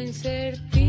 incertidumbre.